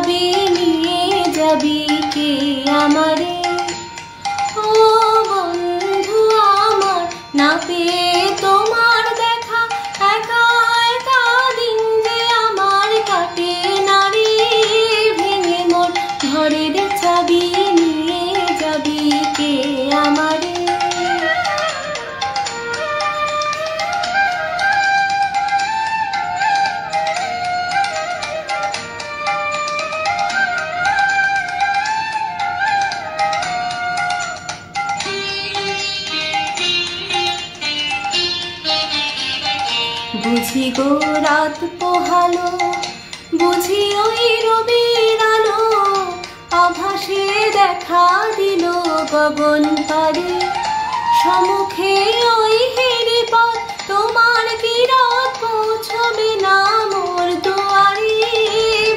যাবি নিয়ে যাবি কে আমারে? ও বন্ধু আমার না পেয়ে বুঝি গো রাত পোহালো, বুঝি ওই রবির আলো আভাসে দেখা দিল গগন পারে। সমুখে ওই হেরি পথ তোমার কিরত পৌঁছবে না মোর দুয়ারে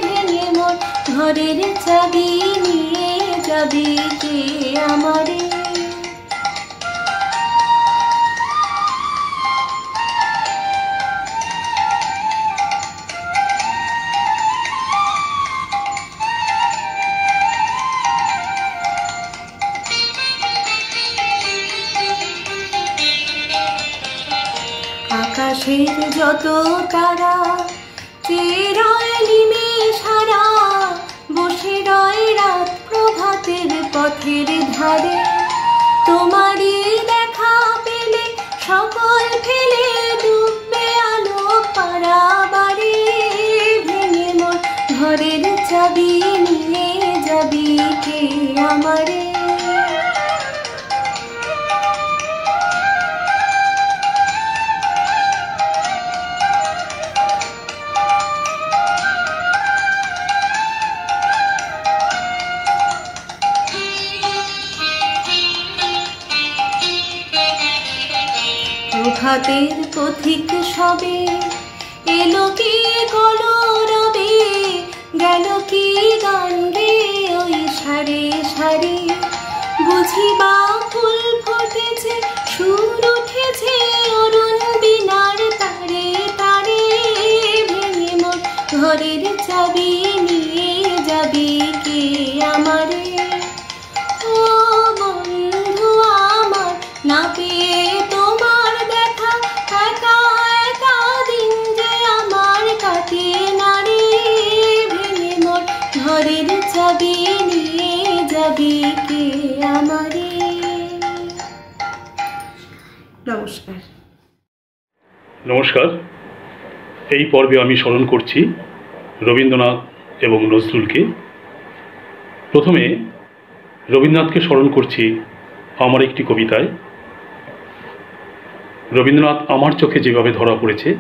ভেঙে মোর ঘরের চাবি নিয়ে যাবি। আকাশের যত তারা চেরিমে সারা বসে রয় রাত প্রভাতের পথের ধারে। প্রভাতের পথিক সবে। এলো কি কলরবে গেল কি গান ওই সারে সারে। কে আমারে। নমস্কার। নমস্কার। এই পর্বে আমি স্মরণ করছি রবীন্দ্রনাথ এবং নজরুলকে। প্রথমে রবীন্দ্রনাথকে স্মরণ করছি আমার একটি কবিতায়। রবীন্দ্রনাথ আমার চোখে যেভাবে ধরা পড়েছে,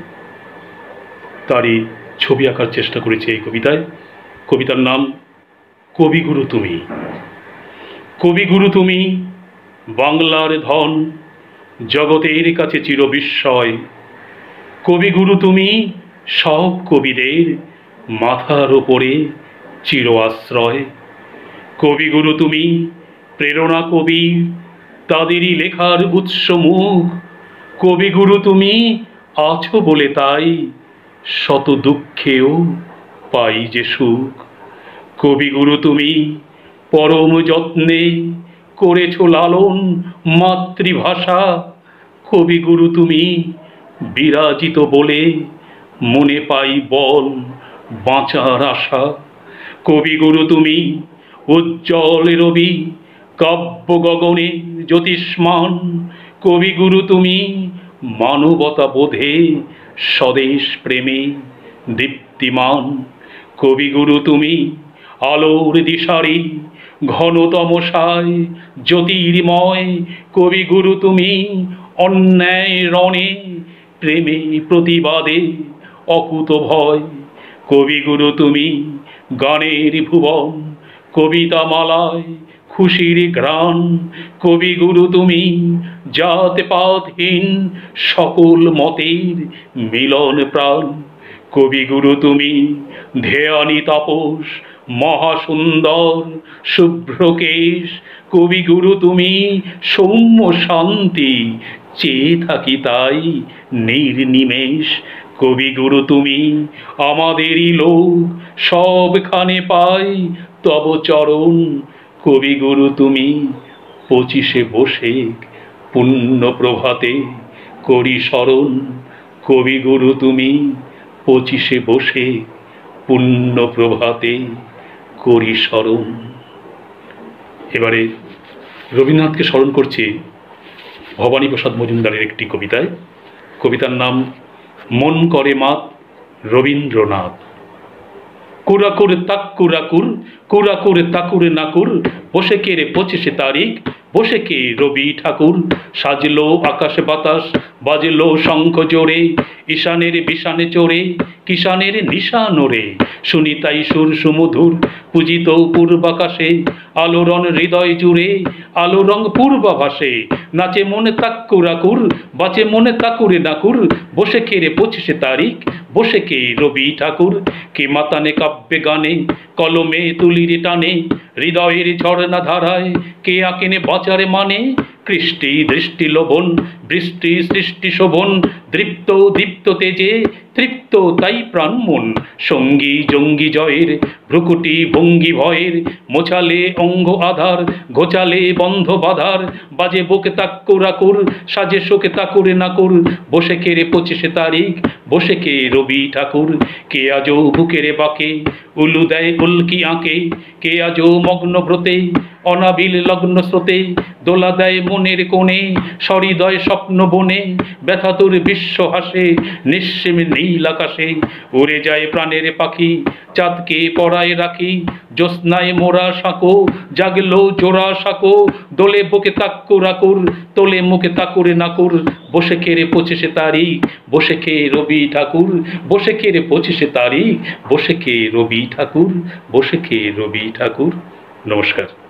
তারই ছবি আঁকার চেষ্টা করেছি এই কবিতায়। কবিতার নাম, কবিগুরু তুমি। কবিগুরু তুমি, বাংলার ধন, জগতের কাছে চির বিস্ময়। কবিগুরু তুমি, সব কবিদের মাথার ওপরে চির আশ্রয়। কবিগুরু তুমি, প্রেরণা কবি, তাদেরই লেখার উৎস মুখ। কবিগুরু তুমি, আছো বলে তাই শত দুঃখেও পাই যে সুখ। কবিগুরু তুমি পরম যত্নে করেছ লালন মাতৃভাষা। কবিগুরু তুমি বিরাজিত বলে মনে পাই বল বাঁচার আশা। কবিগুরু তুমি উজ্জ্বল রবি, কাব্য গগনে জ্যোতিষ্মান। কবিগুরু তুমি মানবতা বোধে স্বদেশ প্রেমে দীপ্তিমান। কবিগুরু তুমি আলোর দিশারি ঘনতমসায় জ্যোতির্ময়, কবিগুরু তুমি, অন্যায় রণে, প্রেমে প্রতিবাদে অকুত ভয়। কবিগুরু তুমি, গানের ভুবন কবিতা মালায় খুশির ঘ্রাণ। কবিগুরু তুমি জাত পাতহীন সকল মতের মিলন প্রাণ। কবিগুরু তুমি, ধেয়ানি তাপস মহাসুন্দর, শুভ্রকেশ, কবিগুরু তুমি, সৌম্য শান্তি, চেয়ে থাকি তাই নির্নিমেষ। কবিগুরু তুমি, আমাদেরই লোক, সবখানে পাই তব চরণ। কবিগুরু তুমি, পঁচিশে বসে পুণ্য প্রভাতে করি স্মরণ। কবিগুরু তুমি, পঁচিশে বসে পুণ্য প্রভাতে করি স্মরণ। এবারে রবীন্দ্রনাথকে স্মরণ করছি ভবানী প্রসাদ মজুমদারের একটি কবিতায়। কবিতার নাম, মন করে মাত রবীন্দ্রনাথ। কুরাকুর তাক কুরাকুর কুরাকুর তাকুর নাকুর, বসে কে রে পঁচিশে তারিখ, বসে কে রবি ঠাকুর। সাজলো আকাশ বাতাস বাজলো শঙ্খ জোরে, ঈশানের বিষানে চোরে কিষানের নিশানোরে শুনি তাই সুর সুমধুর, পূজিত পূর্বাকাশে, আলোড়ন হৃদয় জুড়ে আলো রং পূর্বাভাসে। নাচে মনে তাক্কুরাকুর বাঁচে মনে তাকুরে নাকুর, বসে কে রে পঁচিশে তারিখ, বসে কে রবি ঠাকুর? কে মাতানে কাব্যে গানে, কলমে তুলির টানে, হৃদয়ের ঝর্ণা ধারায়, কে আকেনে বাঁচারে মানে? কৃষ্টি দৃষ্টি লোভন বৃষ্টি সৃষ্টি শোভন দৃপ্ত দীপ্ত তেজে, তৃপ্ত তাই প্রাণ মন। সঙ্গী জঙ্গি জয়ের, ভ্রুকুটি ভঙ্গি ভয়ের, মোছালে অঙ্গ আধার, ঘোচালে বন্ধ বাধার, বাজে বুকে তাক্কুরাকুর সাজে শোকে তাকুরে নাকুর, বসে কে রে পঁচিশে তারিখ, বসে কে রবি ঠাকুর, কে আজও বুকেরে বাকে, উলু দেয় উল্কি আঁকে, কে আজও মগ্ন ব্রতে, অনাবিল লগ্ন স্রোতে, দোলা দেয় মনের কোণে, সহৃদয় স্বপ্ন বনে ব্যথাতুর বিশ্ব হাসে নিঃসীম নীল আকাশে উড়ে যায় প্রাণের পাখি, চাঁদকে পড়ায় রাখি, জ্যোৎস্নায় মোরা সাঁকো জাগলো জোড়া সাঁকো দোলে বুকে তাক্কুর আকুর তোলে মুখে তাকুরে নাকুর বসে খেরে পঁচিশে তারিখ বসে খেয়ে রবি ঠাকুর বসে খেয়ে পঁচিশে তারিখ বসে খেয়ে রবি ঠাকুর বসে খেয়ে রবি ঠাকুর। নমস্কার।